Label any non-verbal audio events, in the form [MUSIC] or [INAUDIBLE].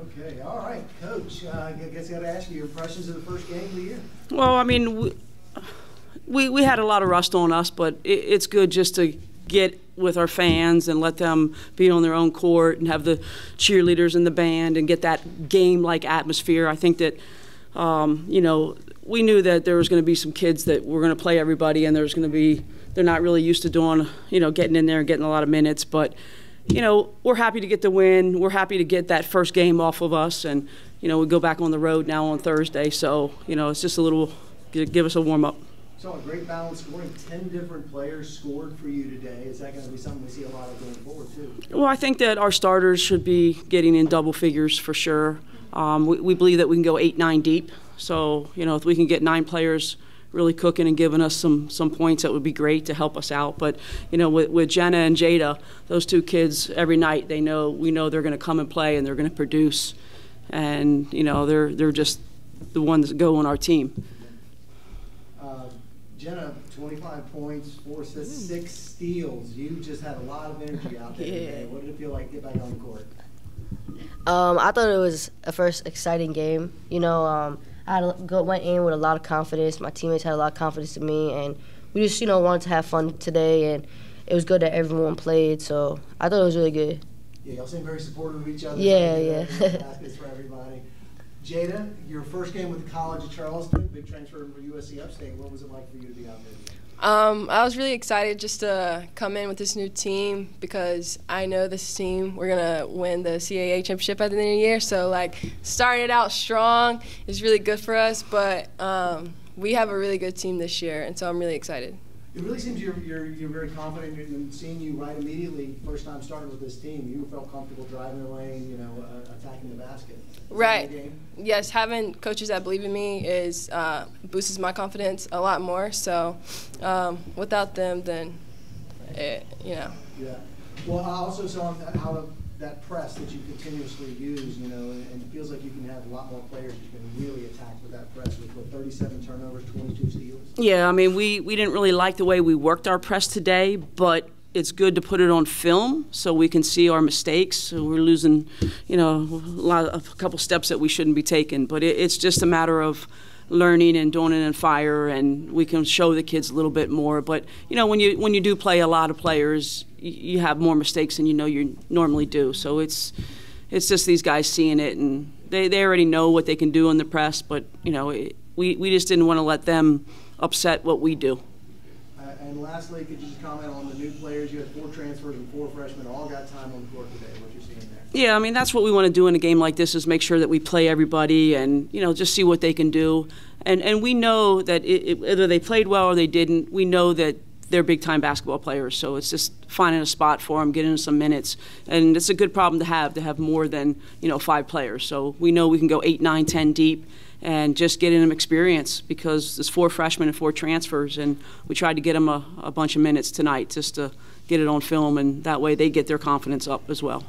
Okay, all right, Coach. Uh, I guess I got to ask you your impressions of the first game of the year. Well, I mean, we, we, we had a lot of rust on us, but it, it's good just to get with our fans and let them be on their own court and have the cheerleaders and the band and get that game-like atmosphere. I think that, um, you know, we knew that there was going to be some kids that were going to play everybody and there's going to be they're not really used to doing, you know, getting in there and getting a lot of minutes, but you know, we're happy to get the win. We're happy to get that first game off of us, and you know, we go back on the road now on Thursday. So you know, it's just a little give us a warm up. So a great balance scoring. Ten different players scored for you today. Is that going to be something we see a lot of going forward too? Well, I think that our starters should be getting in double figures for sure. Um, we, we believe that we can go eight, nine deep. So you know, if we can get nine players really cooking and giving us some some points that would be great to help us out. But you know, with, with Jenna and Jada, those two kids every night they know we know they're going to come and play and they're going to produce, and you know they're they're just the ones that go on our team. Uh, Jenna, 25 points, four assists, six steals. You just had a lot of energy out there yeah. today. What did it feel like to get back on the court? Um, I thought it was a first exciting game. You know, um, I go, went in with a lot of confidence. My teammates had a lot of confidence in me, and we just you know wanted to have fun today, and it was good that everyone played. So I thought it was really good. Yeah, y'all seem very supportive of each other. Yeah, yeah. baskets [LAUGHS] for everybody. Jada, your first game with the College of Charleston, big transfer from USC Upstate. What was it like for you to be out there? Um, I was really excited just to come in with this new team because I know this team we're gonna win the CAA championship at the end of the year. So like started out strong is really good for us, but um, we have a really good team this year, and so I'm really excited. It really seems you're, you're, you're very confident in seeing you right immediately, first time starting with this team. You felt comfortable driving the lane, you know, uh, attacking the basket. right. Yes, having coaches that believe in me is uh, boosts my confidence a lot more. So um, without them, then, it, you know. Yeah. Well, I also saw how that press that you continuously use, you know, and, and, it feels like you can have a lot more players who can really attack with that press with what, 37 turnovers, 22 steals. Yeah, I mean, we, we didn't really like the way we worked our press today, but it's good to put it on film so we can see our mistakes. So we're losing, you know, a, lot, a couple steps that we shouldn't be taking, but it, it's just a matter of learning and doing it in fire and we can show the kids a little bit more but you know when you when you do play a lot of players you have more mistakes than you know you normally do so it's it's just these guys seeing it and they, they already know what they can do in the press but you know it, we, we just didn't want to let them upset what we do. Uh, and lastly could you just comment on the new players? You had four transfers and four freshmen all got time on the court today. What you're seeing there? Yeah, I mean that's what we want to do in a game like this is make sure that we play everybody and you know just see what they can do. And and we know that it, it, whether they played well or they didn't, we know that they're big time basketball players. So it's just finding a spot for them, getting them some minutes, and it's a good problem to have to have more than you know five players. So we know we can go eight, nine, ten deep. And just getting them experience because there's four freshmen and four transfers, and we tried to get them a, a bunch of minutes tonight just to get it on film, and that way they get their confidence up as well.